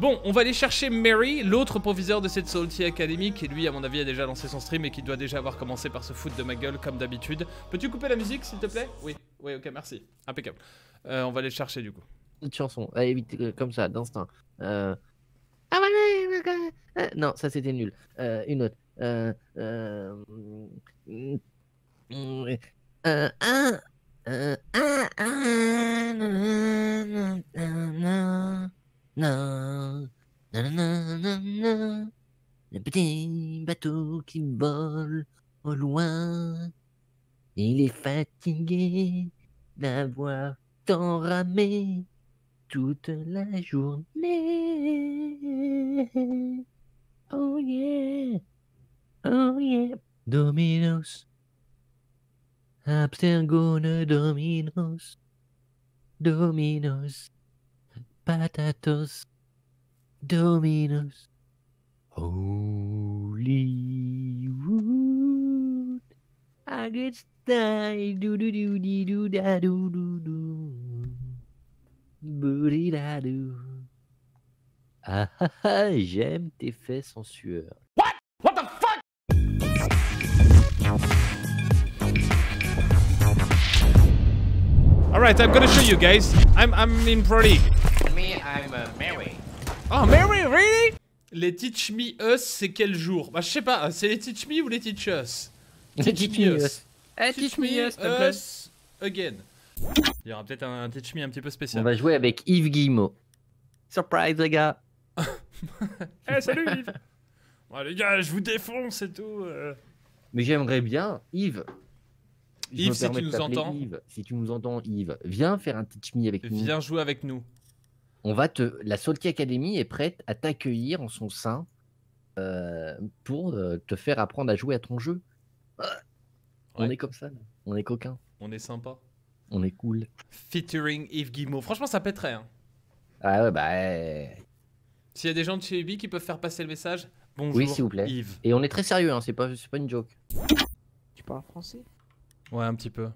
Bon, on va aller chercher Mary, l'autre proviseur de cette Salty Academy, qui lui, à mon avis, a déjà lancé son stream et qui doit déjà avoir commencé par se foutre de ma gueule comme d'habitude. Peux-tu couper la musique, s'il te plaît Oui, oui, ok, merci. Impeccable. Euh, on va aller le chercher du coup. Une chanson, allez vite, euh, comme ça, d'instinct. Euh... Ah, ouais, ouais, Non, ça c'était nul. Euh, une autre. Euh, euh, le petit bateau qui vole au loin, il est fatigué d'avoir tant ramé toute la journée. Oh yeah, oh yeah. Dominos, Abstergone Dominos, Dominos. Patatos, Dominos, Hollywood. I get style, do do do do do da do do do. Booty da do. Ah ah ah, j'aime tes fesses en sueur. Alright, I'm gonna show you guys. I'm, I'm in Pro. Me, I'm uh, Mary. Oh, Mary, really? Les Teach Me Us, c'est quel jour? Bah, je sais pas, c'est les Teach Me ou les Teach Us? Teach me us. Eh, Teach Me us. Us again. Il y aura peut-être un, un Teach Me un petit peu On spécial. va jouer avec Yves Guillemot. Surprise les gars. Eh, salut Yves les gars, je vous défonce et tout. euh. Mais j'aimerais bien, Yves. je Yves, si tu nous entends. Yves, si tu nous entends, Yves, viens faire un teach me avec nous. Viens jouer avec nous. On va te, la Salty Academy est prête à t'accueillir en son sein euh, pour euh, te faire apprendre à jouer à ton jeu. Ah. On Ouais. est comme ça, là. on est coquin, On est sympa. on est cool. Featuring Yves Guillemot. Franchement, ça pèterait. Hein. Ah ouais, bah. euh, S'il y a des gens de chez Ubi qui peuvent faire passer le message, bonjour Oui, s'il vous plaît. Yves. Et on est très sérieux, hein, c'est pas, c'est pas une joke. Tu parles français? Ouais, un petit peu.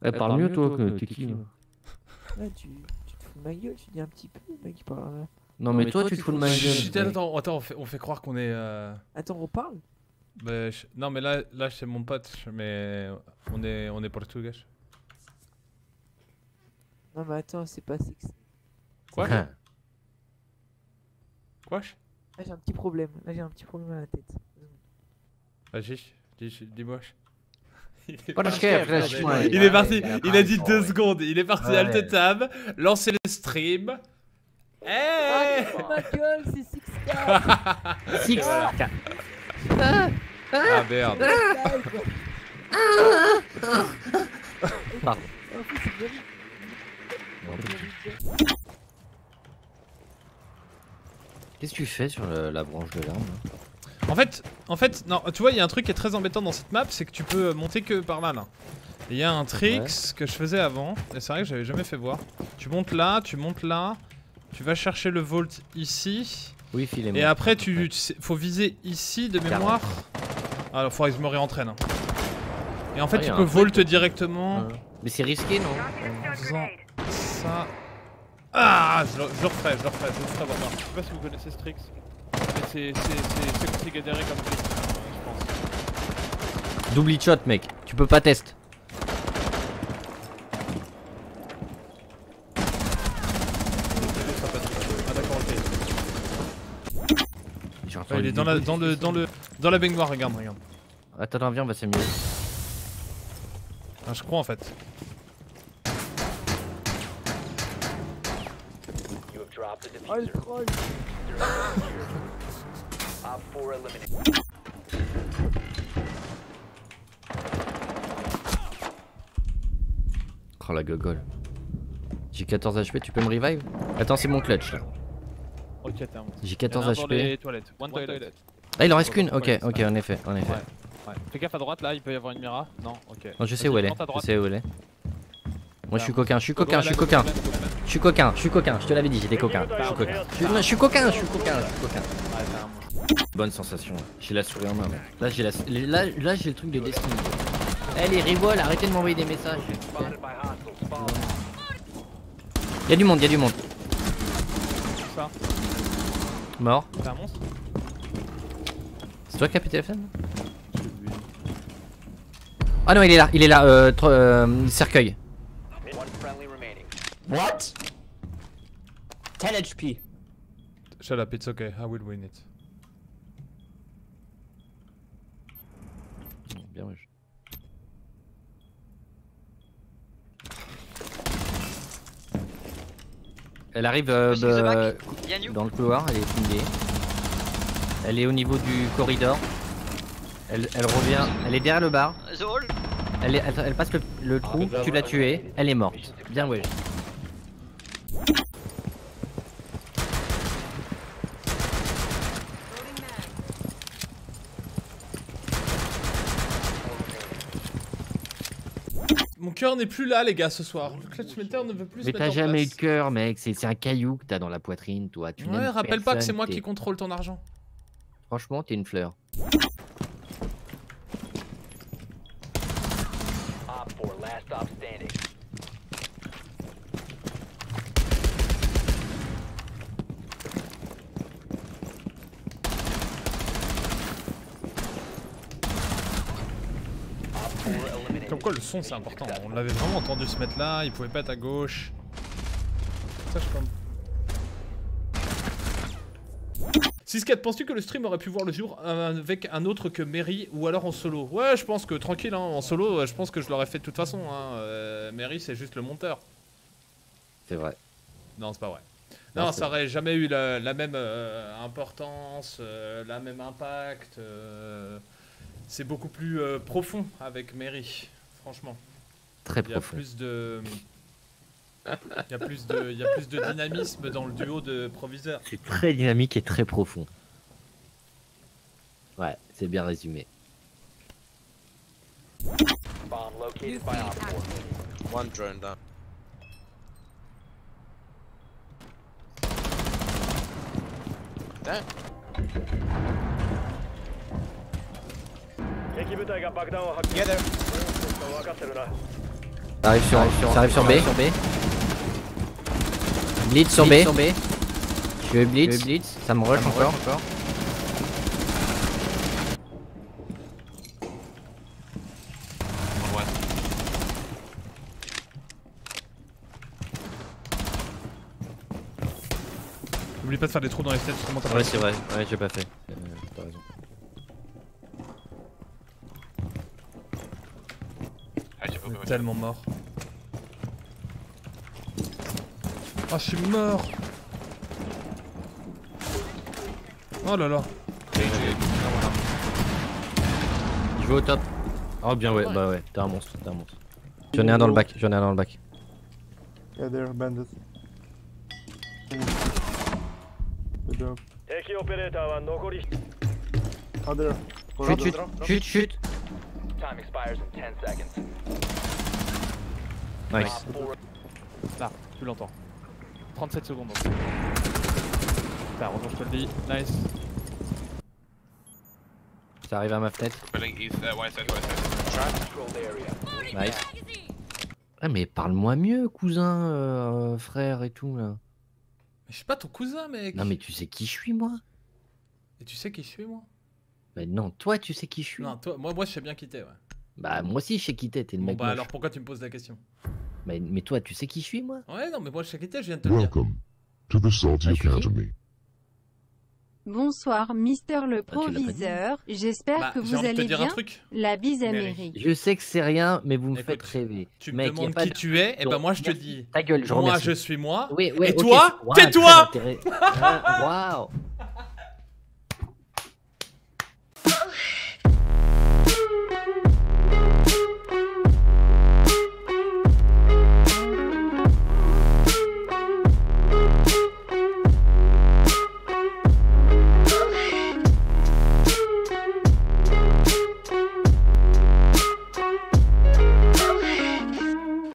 parle mieux, toi, que t'es qui. Là, tu te fous de ma gueule, tu dis un petit peu, mec qui parle. Non, mais, toi, tu te fous de ma gueule. Chut, attends, attends, on fait, on fait croire qu'on est. euh, Attends, on parle bah, je- Non, mais là, là c'est mon pote, mais on est, on est portugais. Non, mais attends, c'est pas sexy. Quoi? Quoi? Là, j'ai un petit problème. Là, j'ai un petit problème à la tête. Vas-y, dis- dis-moi. Il est parti, Il il est a- parti, il a- il a dit Ah, deux secondes. Il est parti alt tab, lancer le stream. Eh Ma gueule, c'est Six Six. Ah merde. Pardon. Qu'est-ce que tu fais sur le- la branche de l'arme là? En fait, en fait, non, tu vois, il y a un truc qui est très embêtant dans cette map, c'est que tu peux monter que par là, là. Et Il y a un trick que je faisais avant, et c'est vrai que j'avais jamais fait voir. Tu montes là, tu montes là, tu vas chercher le vault ici, Oui, filet et après tu, tu sais- faut viser ici de mémoire. Alors, faudrait que je me réentraîne. hein. Et en fait, Ah, tu peux truc. vault directement Mais c'est risqué, non? En faisant ça. Ah, je le, je le referai, je le referai, je le. Je sais pas si vous connaissez ce trick. C'est- considéré comme je pense. Double shot, mec. Tu peux pas test. Ah Ouais, il est dans la, dans le, dans le, dans la baignoire, regarde, regarde. Attends, attends, viens, on va s'amuser. Ah, je crois en fait. You have dropped the Oh, le diffuser. troll Op 4 eliminated. Oh la gogole. J'ai 14 HP, tu peux me revive Attends, c'est mon clutch là. Ok, t'es un J'ai 14 dans HP. les toilettes. One toilet. Ah, il en reste qu'une Ok, ok, en effet, en effet. Ouais. Ouais. Fais gaffe à droite là, il peut y avoir une Mira. Non, ok. Non, je sais où elle est. Je sais où elle est. Moi, je suis coquin, je suis coquin, je suis coquin. Je suis coquin, je suis coquin. Je te l'avais dit, j'étais coquin. Suis je suis coquin, je suis coquin, je suis coquin. Bonne sensation. J'ai la souris en main. Là, là j'ai la... là, là j'ai le truc de Destiny. Eh les rivoles, arrêtez de m'envoyer des messages. Y'a du monde, y'a du monde. Ça. Mort. T'es un monstre C'est toi qui as pété la femme? Ah non, il est là, il est là, euh, euh, cercueil. What? 10 HP. Shut up, it's okay, I will win it. Bien. Elle arrive euh, bah, dans le couloir, elle est pingée. Elle est au niveau du corridor. Elle, elle revient, elle est derrière le bar. Elle, est- elle, elle passe le, le trou, tu l'as tuée, elle est morte. Bien ouais. Cœur n'est plus là, les gars, ce soir. Le clutch meter ne veut plus se Mais t'as jamais eu de cœur, mec. C'est c'est un caillou que t'as dans la poitrine, toi. Tu Ouais, rappelle pas que c'est moi qui contrôle ton argent. Franchement, t'es une fleur. Op 4, last stop standing. Op 4 eliminated. Comme quoi, le son c'est important. On l'avait vraiment entendu se mettre là, il pouvait pas être à gauche. Ça, je comprends. 6-4, penses-tu que le stream aurait pu voir le jour avec un autre que Mary ou alors en solo? Ouais, je pense que tranquille, hein, en solo, je pense que je l'aurais fait de toute façon. Hein. euh, Mary, c'est juste le monteur. C'est vrai. Non, c'est pas vrai. Non, ça aurait jamais eu la, la même euh, importance, euh, la même impact. C'est beaucoup plus euh, profond avec Mary, franchement. Très Il y a profond. plus de. Il y a plus de, il y a plus de dynamisme dans le duo de proviseurs. C'est très dynamique et très profond. Ouais, c'est bien résumé. Bomb located by Op 4. One drone down. Damn. Ça arrive sur, ça arrive sur B. Blitz sur B. Je vais blitz. blitz. Ça me rush encore. N'oublie pas de faire des trous dans les têtes, comment t'as Ouais, c'est vrai. Ouais, j'ai pas fait. Euh, T'as raison. On est tellement mort. Oh, je suis mort Oh là là Je vais au top. Oh bien ouais, bah ouais, t'es un monstre, t'es un monstre. J'en ai un dans le bac, j'en ai un dans le bac. Yeah, they're bandits. Good job. Other. For Chut, other. Time expires in 10 seconds. Nice. Op 4 Là, tu l'entends. 37 secondes. Heureusement je te le dis. Nice. Ça arrive à ma fenêtre. Leave Nice. Ah, mais parle-moi mieux, cousin, euh, frère et tout, là. Mais je suis pas ton cousin, mec Non, mais tu sais qui je suis, moi? Et tu sais qui je suis, moi? Bah non, toi, tu sais qui je suis. Non, toi, moi, moi je sais bien qui t'es, ouais. Bah, moi aussi, je sais qui t'es, t'es le Bon, mec bah moche. alors pourquoi tu me poses la question? Mais, mais toi, tu sais qui je suis, moi? Ouais, non, mais moi je sais qui t'es, je viens de te le dire. Welcome to the Salty Ah, je suis- Academy. Bonsoir, Mister le Ah, tu l'as pas dit. proviseur. J'espère Bah, que j'ai vous envie de te allez dire un bien. truc. La bise à Mary. Mary. Je sais que c'est rien, mais vous me Écoute, faites rêver. Tu me Mec, y a demandes pas qui de- tu es, et ben Donc, moi je te merci. dis. Ta gueule, je Moi remercie. je suis moi. Oui, ouais, Et ok, toi c'est- Tais-toi très intéressant. Ah, Waouh